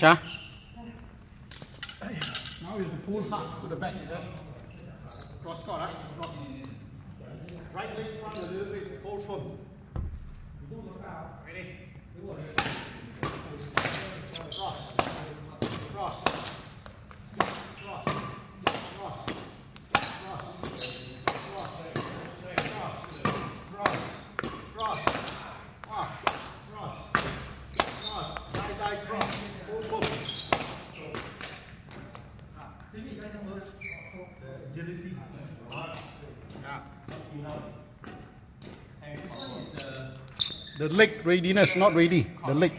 Sha. Now is the full cut to the back. Yeah? Cross cut, right? Cross. Right leg front a little bit, hold firm. Ready? Cross. Cross. The leg readiness, not ready. The leg.